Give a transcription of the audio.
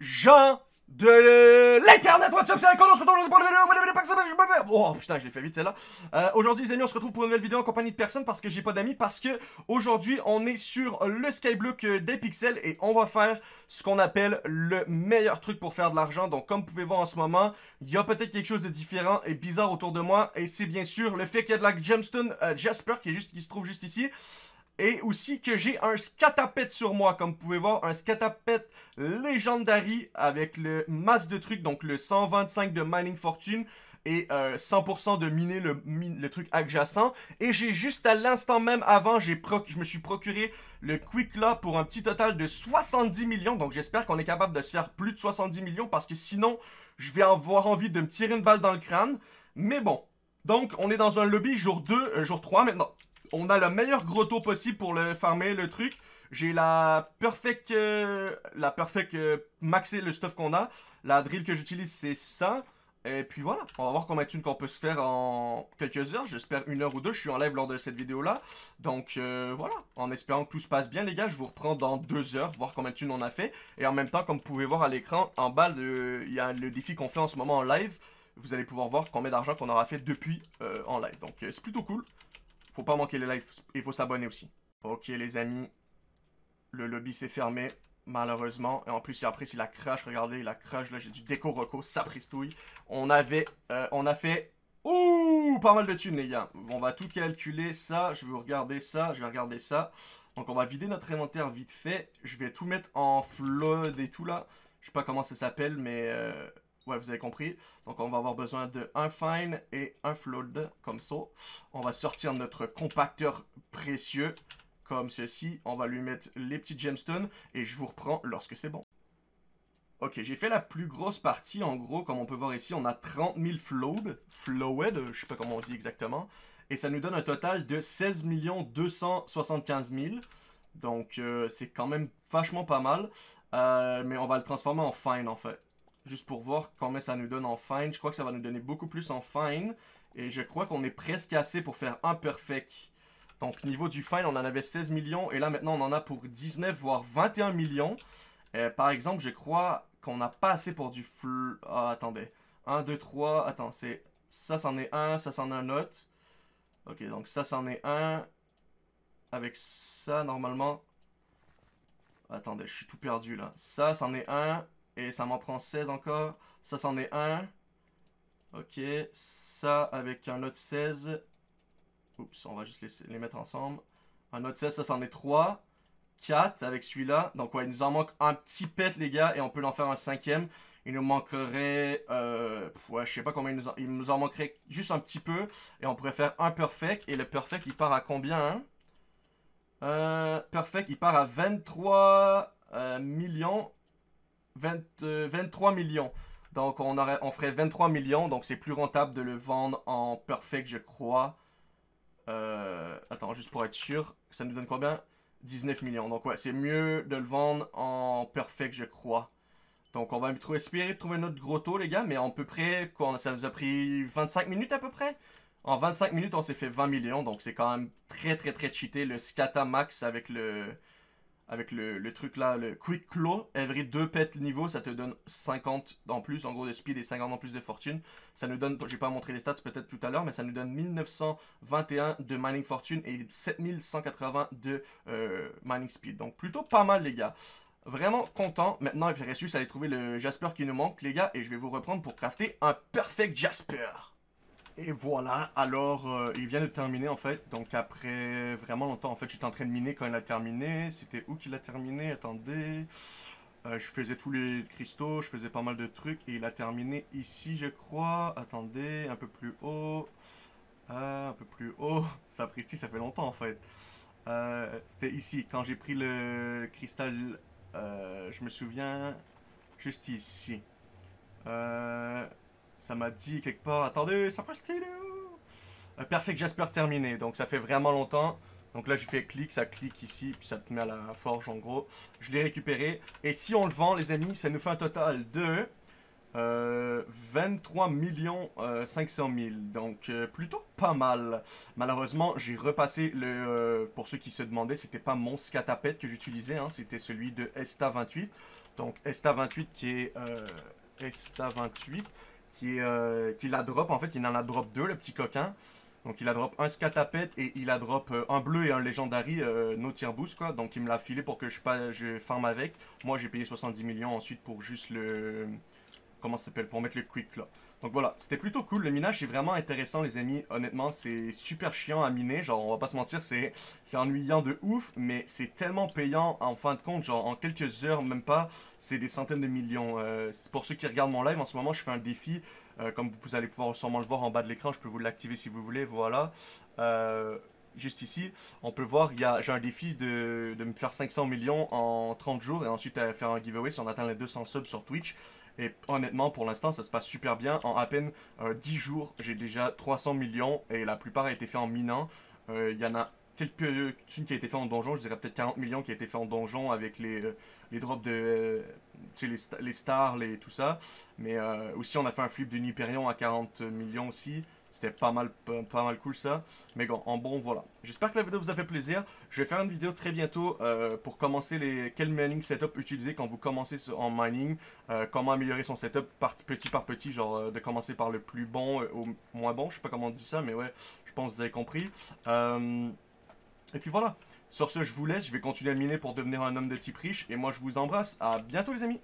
gens de l'internet, what's up, c'est Icon, on se retrouve pour une vidéo, oh putain, je l'ai fait vite celle-là. Euh, aujourd'hui les amis, on se retrouve pour une nouvelle vidéo en compagnie de personne parce que j'ai pas d'amis, parce que aujourd'hui on est sur le Skyblock des pixels et on va faire ce qu'on appelle le meilleur truc pour faire de l'argent. Donc comme vous pouvez voir en ce moment, il y a peut-être quelque chose de différent et bizarre autour de moi et c'est bien sûr le fait qu'il y a de la gemstone euh, Jasper qui, est juste, qui se trouve juste ici. Et aussi que j'ai un scatapet sur moi, comme vous pouvez voir, un scatapet Legendary avec le masse de trucs, donc le 125 de Mining Fortune et 100% euh, de miner le, le, truc adjacent. Et j'ai juste à l'instant même avant, je me suis procuré le Quick Law pour un petit total de 70 millions. Donc j'espère qu'on est capable de se faire plus de 70 millions parce que sinon, je vais avoir envie de me tirer une balle dans le crâne. Mais bon, donc on est dans un lobby jour 2, euh, jour 3 maintenant. On a le meilleur grotto possible pour le farmer, le truc. J'ai la perfect, euh, la perfect euh, maxer le stuff qu'on a. La drill que j'utilise, c'est ça. Et puis voilà, on va voir combien de thunes qu'on peut se faire en quelques heures. J'espère une heure ou deux. Je suis en live lors de cette vidéo-là. Donc euh, voilà, en espérant que tout se passe bien, les gars. Je vous reprends dans deux heures, voir combien de thunes on a fait. Et en même temps, comme vous pouvez voir à l'écran, en bas, il y a le défi qu'on fait en ce moment en live. Vous allez pouvoir voir combien d'argent qu'on aura fait depuis en live. Donc c'est plutôt cool. Faut pas manquer les lives. Il faut s'abonner aussi. Ok, les amis. Le lobby s'est fermé. Malheureusement. Et en plus, après, il a crash. Regardez, il a crash. Là, j'ai du déco roco. Ça pristouille. On avait... Euh, on a fait... Ouh Pas mal de thunes, les gars. On va tout calculer. Ça, je vais regarder ça. Je vais regarder ça. Donc, on va vider notre inventaire vite fait. Je vais tout mettre en flood et tout, là. Je sais pas comment ça s'appelle, mais... Euh, Ouais, vous avez compris. Donc, on va avoir besoin de un fine et un flood, comme ça. On va sortir notre compacteur précieux, comme ceci. On va lui mettre les petits gemstones et je vous reprends lorsque c'est bon. Ok, j'ai fait la plus grosse partie, en gros, comme on peut voir ici, on a 30 000 flood, flowed, je sais pas comment on dit exactement, et ça nous donne un total de 16 275 000, donc euh, c'est quand même vachement pas mal, euh, mais on va le transformer en fine en fait juste pour voir combien ça nous donne en fine. Je crois que ça va nous donner beaucoup plus en fine. Et je crois qu'on est presque assez pour faire un perfect. Donc niveau du fine, on en avait 16 millions. Et là maintenant, on en a pour 19, voire 21 millions. Euh, par exemple, je crois qu'on n'a pas assez pour du full... Ah, attendez. 1, 2, 3... Attends, c'est... Ça, c'en est un. Ça, c'en est un autre. Ok, donc ça, c'en est un. Avec ça, normalement... Attendez, je suis tout perdu, là. Ça, c'en est un. Et ça m'en prend 16 encore. Ça, c'en est un. Ok. Ça, avec un autre 16. Oups, on va juste les, mettre ensemble. Un autre 16, ça, c'en est 3. 4 avec celui-là. Donc, ouais, il nous en manque un petit pet, les gars. Et on peut en faire un cinquième. Il nous manquerait... Euh, ouais, je sais pas combien il nous, en, il nous en manquerait juste un petit peu. Et on pourrait faire un perfect. Et le perfect, il part à combien hein? euh, Perfect, il part à 23 euh, millions. 23 euh, millions. Donc on, ferait 23 millions, donc c'est plus rentable de le vendre en perfect, je crois. Euh, attends, juste pour être sûr, ça nous donne combien? 19 millions. Donc ouais, c'est mieux de le vendre en perfect, je crois. Donc on va espérer trouver notre gros taux, les gars, mais à peu près, ça nous a pris 25 minutes à peu près? En 25 minutes, on s'est fait 20 millions, donc c'est quand même très très très cheaté. Le Scata Max avec le avec le, truc là, le Quick Claw, every 2 pets niveau, ça te donne 50 en plus, en gros de speed et 50 en plus de fortune. Ça nous donne, j'ai pas montré les stats peut-être tout à l'heure, mais ça nous donne 1921 de mining fortune et 7180 de euh, mining speed. Donc plutôt pas mal les gars. Vraiment content. Maintenant, il reste juste à aller trouver le Jasper qui nous manque les gars, et je vais vous reprendre pour crafter un perfect Jasper. Et voilà, alors euh, il vient de terminer en fait, donc après vraiment longtemps en fait j'étais en train de miner quand il a terminé, c'était où qu'il a terminé, attendez, euh, je faisais tous les cristaux, je faisais pas mal de trucs et il a terminé ici je crois, attendez, un peu plus haut, euh, un peu plus haut, ça a pris ici, ça fait longtemps en fait, c'était ici, quand j'ai pris le cristal, je me souviens, juste ici, euh ça m'a dit quelque part, attendez, ça passe euh, Perfect Jasper terminé, donc ça fait vraiment longtemps. Donc là j'ai fait clic, ça clique ici, puis ça te met à la forge en gros. Je l'ai récupéré. Et si on le vend les amis, ça nous fait un total de 23 millions 500 000. Donc euh, plutôt pas mal. Malheureusement j'ai repassé le... Euh, pour ceux qui se demandaient, c'était pas mon scatapet que j'utilisais, hein, c'était celui de Esta 28. Donc Esta28 qui est... Euh, Esta28 qui. Euh, qui la drop, en fait, il en a drop 2, le petit coquin. Donc il a drop un scatapet et il a drop euh, un bleu et un legendary euh, no tier boost quoi. Donc il me l'a filé pour que je, pas, je farm avec. Moi j'ai payé 70 millions ensuite pour juste le... Comment ça s'appelle Pour mettre le quick là. Donc voilà, c'était plutôt cool. Le minage est vraiment intéressant les amis. Honnêtement c'est super chiant à miner. Genre on va pas se mentir c'est ennuyant de ouf. Mais c'est tellement payant en fin de compte. Genre en quelques heures même pas. C'est des centaines de millions. Euh, pour ceux qui regardent mon live en ce moment je fais un défi euh, comme vous allez pouvoir sûrement le voir en bas de l'écran, je peux vous l'activer si vous voulez, voilà. Euh, juste ici, on peut voir, j'ai un défi de, me faire 500 millions en 30 jours et ensuite euh, faire un giveaway si on atteint les 200 subs sur Twitch. Et honnêtement, pour l'instant, ça se passe super bien. En à peine 10 jours, j'ai déjà 300 millions et la plupart a été fait en minant. Il y en a quelques thunes qui a été fait en donjon, je dirais peut-être 40 millions qui a été fait en donjon avec les, euh, les drops de euh, les, les, stars, les, tout ça. Mais euh, aussi on a fait un flip de Hyperion à 40 millions aussi. C'était pas mal, pas, mal cool ça. Mais bon, en bon, voilà. J'espère que la vidéo vous a fait plaisir. Je vais faire une vidéo très bientôt pour commencer les quel mining setup utiliser quand vous commencez en mining. comment améliorer son setup petit par petit, genre de commencer par le plus bon au moins bon. Je sais pas comment on dit ça, mais ouais, je pense que vous avez compris. Et puis voilà. Sur ce, je vous laisse. Je vais continuer à miner pour devenir un homme de type riche. Et moi, je vous embrasse. À bientôt, les amis.